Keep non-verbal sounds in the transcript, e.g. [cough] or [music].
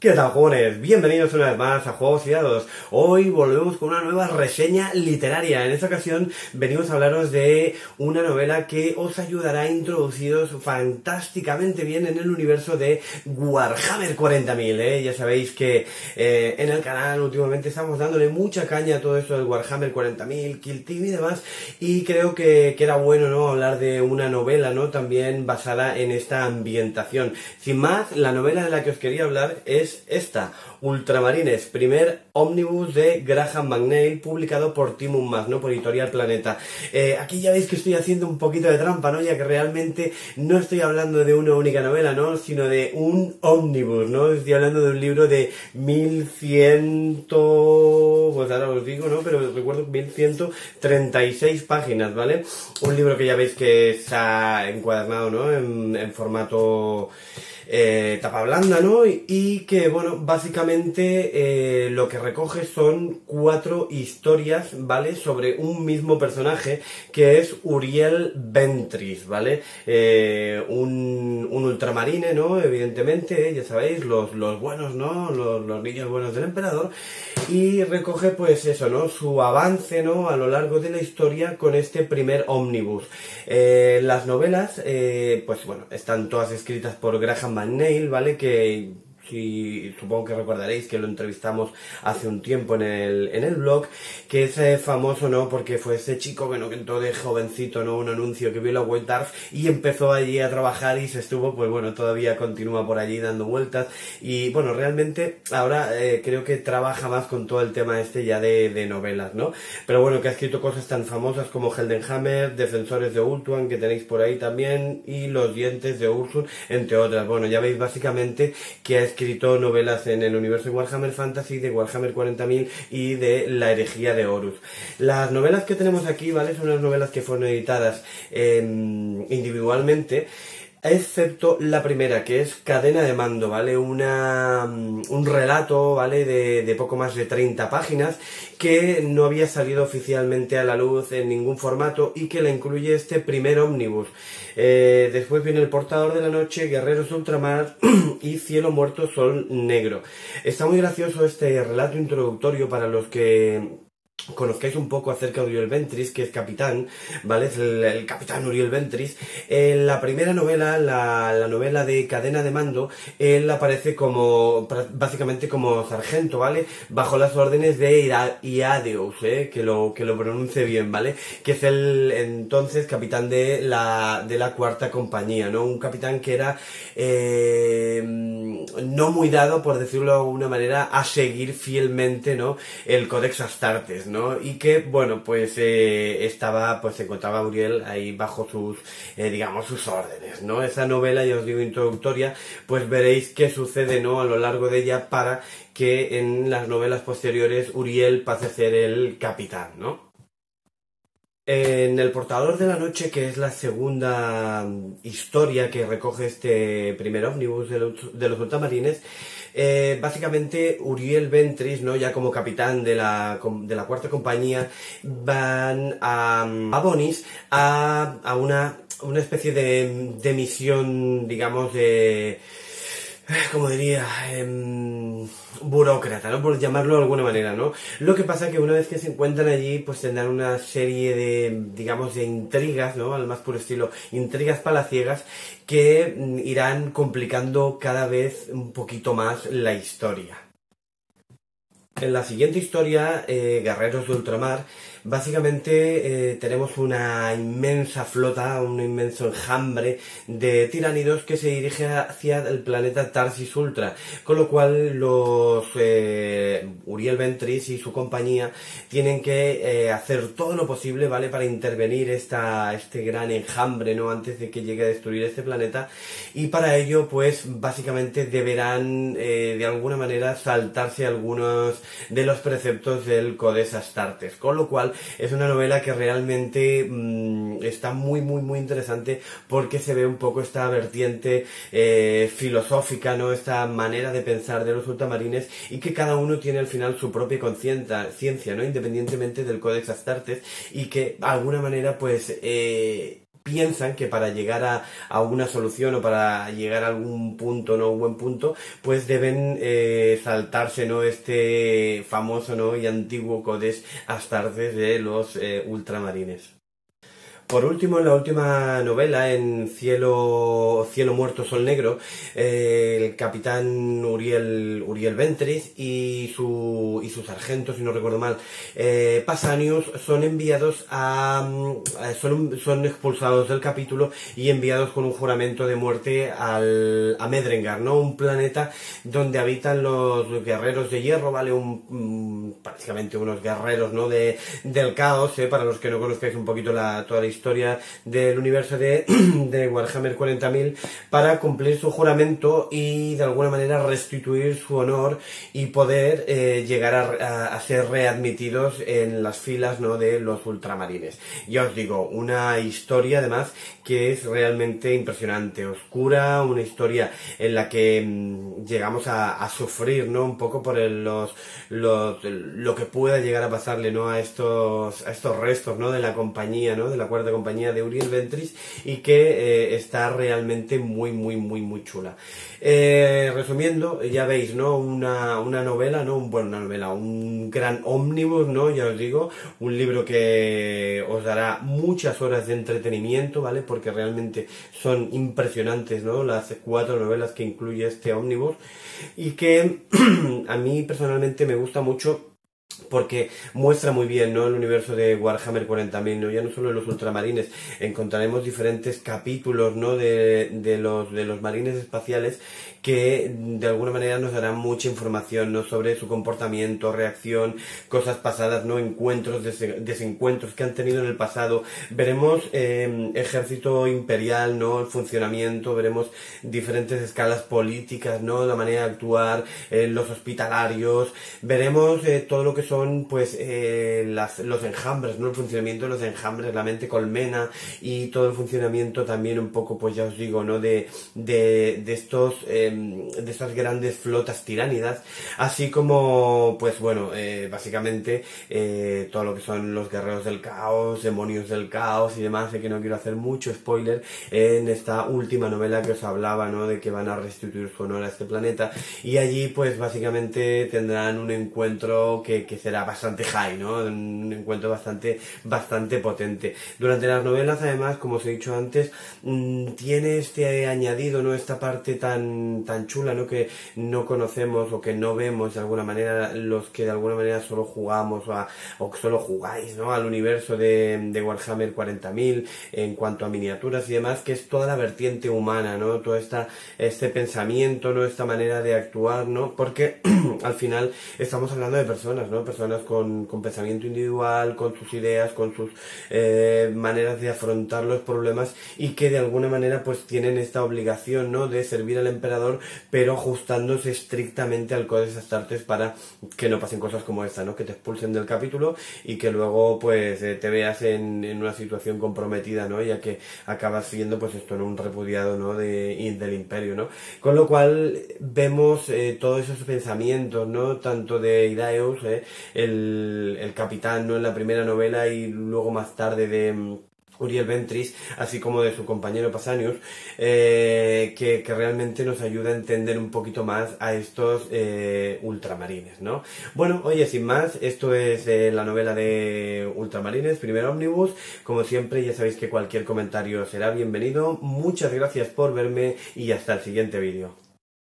¿Qué tal, jóvenes? Bienvenidos una vez más a Juegos y Dados. Hoy volvemos con una nueva reseña literaria. En esta ocasión venimos a hablaros de una novela que os ayudará a introduciros fantásticamente bien en el universo de Warhammer 40.000. ¿eh? Ya sabéis que eh, en el canal últimamente estamos dándole mucha caña a todo esto del Warhammer 40.000, Kill Team y demás. Y creo que, que era bueno ¿no? hablar de una novela ¿no? también basada en esta ambientación. Sin más, la novela de la que os quería hablar es esta, Ultramarines, primer ómnibus de Graham McNeil, publicado por Timon Mag, ¿no? Por Editorial Planeta. Eh, aquí ya veis que estoy haciendo un poquito de trampa, ¿no? Ya que realmente no estoy hablando de una única novela, ¿no? Sino de un ómnibus, ¿no? Estoy hablando de un libro de 1100... Pues ahora os digo, ¿no? Pero recuerdo 1136 páginas, ¿vale? Un libro que ya veis que está encuadernado, ¿no? En, en formato eh, tapa blanda, ¿no? Y, que, bueno, básicamente eh, lo que recoge son cuatro historias, ¿vale? Sobre un mismo personaje que es Uriel Ventris, ¿vale? Eh, un, un, ultramarine, ¿no? Evidentemente, ya sabéis, los, los buenos, ¿no? Los, los, niños buenos del emperador. Y recoge, pues eso, ¿no? Su avance, ¿no? A lo largo de la historia con este primer ómnibus. las novelas, pues bueno, están todas escritas por Graham Nail, ¿vale? Que y supongo que recordaréis que lo entrevistamos hace un tiempo en el, en el blog, que es eh, famoso, ¿no? Porque fue ese chico que no entró de jovencito, ¿no? Un anuncio que vio la Darf y empezó allí a trabajar y se estuvo, pues bueno, todavía continúa por allí dando vueltas y bueno, realmente ahora eh, creo que trabaja más con todo el tema este ya de, de, novelas, ¿no? Pero bueno, que ha escrito cosas tan famosas como Heldenhammer, Defensores de Ultuan, que tenéis por ahí también, y Los Dientes de Ursun, entre otras. Bueno, ya veis básicamente que ha escrito escrito novelas en el universo de Warhammer Fantasy, de Warhammer 40.000 y de La herejía de Horus. Las novelas que tenemos aquí, ¿vale? Son unas novelas que fueron editadas eh, individualmente excepto la primera, que es Cadena de Mando, ¿vale? Una, mm, un relato, ¿vale? De, de, poco más de 30 páginas que no había salido oficialmente a la luz en ningún formato y que la incluye este primer ómnibus. Eh, después viene El Portador de la Noche, Guerreros Ultramar [clears throat] y Cielo Muerto Sol Negro. Está muy gracioso este relato introductorio para los que conozcáis un poco acerca de Uriel Ventris, que es capitán, ¿vale? Es el, capitán Uriel Ventris. En la primera novela, la, novela de Cadena de Mando, él aparece como, básicamente como sargento, ¿vale? Bajo las órdenes de Iadeus, ¿eh? Que lo, que lo pronuncie bien, ¿vale? Que es el entonces capitán de la, de la cuarta compañía, ¿no? Un capitán que era, eh, no muy dado, por decirlo de alguna manera, a seguir fielmente, ¿no? El Codex Astartes, ¿no? Y que, bueno, pues eh, estaba, pues se encontraba Uriel ahí bajo sus, eh, digamos, sus órdenes, ¿no? Esa novela, ya os digo, introductoria, pues veréis qué sucede, ¿no? A lo largo de ella para que en las novelas posteriores Uriel pase a ser el capitán, ¿no? En El portador de la noche, que es la segunda historia que recoge este primer ómnibus de los, de los eh, básicamente Uriel Ventris, ¿no? ya como capitán de la, de la cuarta compañía, van a, a Bonis a, a una, una especie de, de misión, digamos, de como diría, eh, burócrata, ¿no? Por llamarlo de alguna manera, ¿no? Lo que pasa es que una vez que se encuentran allí, pues tendrán una serie de, digamos, de intrigas, ¿no? Al más puro estilo, intrigas palaciegas que mm, irán complicando cada vez un poquito más la historia. En la siguiente historia, eh, Guerreros de Ultramar, básicamente eh, tenemos una inmensa flota, un inmenso enjambre de tiránidos que se dirige hacia el planeta Tarsis Ultra, con lo cual los eh, Uriel Ventris y su compañía tienen que eh, hacer todo lo posible, ¿vale? Para intervenir esta, este gran enjambre, ¿no? Antes de que llegue a destruir este planeta y para ello, pues, básicamente deberán de alguna manera saltarse algunos de los preceptos del Codex Astartes, con lo cual es una novela que realmente mmm, está muy, muy, muy interesante porque se ve un poco esta vertiente eh, filosófica, ¿no? Esta manera de pensar de los ultramarines y que cada uno tiene al final su propia conciencia, ¿no? Independientemente del Codex Astartes y que de alguna manera, pues, eh, piensan que para llegar a, a, una solución o para llegar a algún punto, no un buen punto, pues deben eh, saltarse no este famoso no y antiguo codes Astartes de los eh, ultramarines. Por último, en la última novela, en Cielo, Cielo Muerto, Sol Negro, eh, el capitán Uriel, Uriel Ventris y su, y su sargento, si no recuerdo mal, eh, Pasanius, son enviados a, mm, son, son expulsados del capítulo y enviados con un juramento de muerte al, a Medrengar, ¿no? Un planeta donde habitan los guerreros de hierro, ¿vale? Un, mm, prácticamente unos guerreros, ¿no? De, del caos, ¿eh? Para los que no conozcáis un poquito la, toda la historia historia del universo de, [clears throat] de Warhammer 40.000 para cumplir su juramento y de alguna manera restituir su honor y poder eh, llegar a, a, ser readmitidos en las filas ¿no? de los ultramarines. Ya os digo, una historia además que es realmente impresionante, oscura, una historia en la que mmm, llegamos a, sufrir ¿no? un poco por el, los, lo que pueda llegar a pasarle ¿no? a, estos, a estos restos ¿no? de la compañía, ¿no? de la compañía de Uriel Ventris y que eh, está realmente muy, muy, muy, muy chula. Eh, resumiendo, ya veis, ¿no? Una, una novela, ¿no? Un, bueno, una novela, un gran ómnibus, ¿no? Ya os digo, un libro que os dará muchas horas de entretenimiento, ¿vale? Porque realmente son impresionantes, ¿no? Las cuatro novelas que incluye este ómnibus y que [clears throat] a mí personalmente me gusta mucho porque muestra muy bien ¿no? el universo de Warhammer 40.000, ¿no? ya no solo los ultramarines, encontraremos diferentes capítulos ¿no? de, de, los, de los marines espaciales que de alguna manera nos darán mucha información ¿no? sobre su comportamiento, reacción, cosas pasadas, no encuentros, des desencuentros que han tenido en el pasado. Veremos eh, ejército imperial, no el funcionamiento, veremos diferentes escalas políticas, no la manera de actuar, eh, los hospitalarios, veremos eh, todo lo que son pues eh, las, los enjambres, no el funcionamiento de los enjambres, la mente colmena y todo el funcionamiento también un poco, pues ya os digo, no de, de, de estos eh, de estas grandes flotas tiránidas, así como, pues bueno, eh, básicamente eh, todo lo que son los guerreros del caos, demonios del caos y demás, sé que no quiero hacer mucho spoiler en esta última novela que os hablaba, ¿no? De que van a restituir su honor a este planeta y allí, pues básicamente tendrán un encuentro que, será bastante high, ¿no? Un encuentro bastante, bastante potente. Durante las novelas, además, como os he dicho antes, mmm, tiene este añadido, ¿no? Esta parte tan tan, chula, ¿no? Que no conocemos o que no vemos de alguna manera los que de alguna manera solo jugamos o, a, o solo jugáis, ¿no? Al universo de, de Warhammer 40.000 en cuanto a miniaturas y demás, que es toda la vertiente humana, ¿no? Todo esta, este pensamiento, ¿no? Esta manera de actuar, ¿no? Porque [clears throat] al final estamos hablando de personas, ¿no? Personas con, con pensamiento individual, con sus ideas, con sus eh, maneras de afrontar los problemas y que de alguna manera pues tienen esta obligación, ¿no? De servir al emperador pero ajustándose estrictamente al Codex Astartes para que no pasen cosas como esta, ¿no? Que te expulsen del capítulo y que luego pues eh, te veas en, una situación comprometida, ¿no? Ya que acabas siendo pues esto, en Un repudiado, ¿no? De, del imperio, ¿no? Con lo cual vemos eh, todos esos pensamientos, ¿no? Tanto de Idaeus, ¿eh? el capitán, ¿no? En la primera novela y luego más tarde de Uriel Ventris, así como de su compañero Pasanius, eh, que, que, realmente nos ayuda a entender un poquito más a estos eh, ultramarines, ¿no? Bueno, oye, sin más, esto es eh, la novela de Ultramarines, primer ómnibus. Como siempre, ya sabéis que cualquier comentario será bienvenido. Muchas gracias por verme y hasta el siguiente vídeo.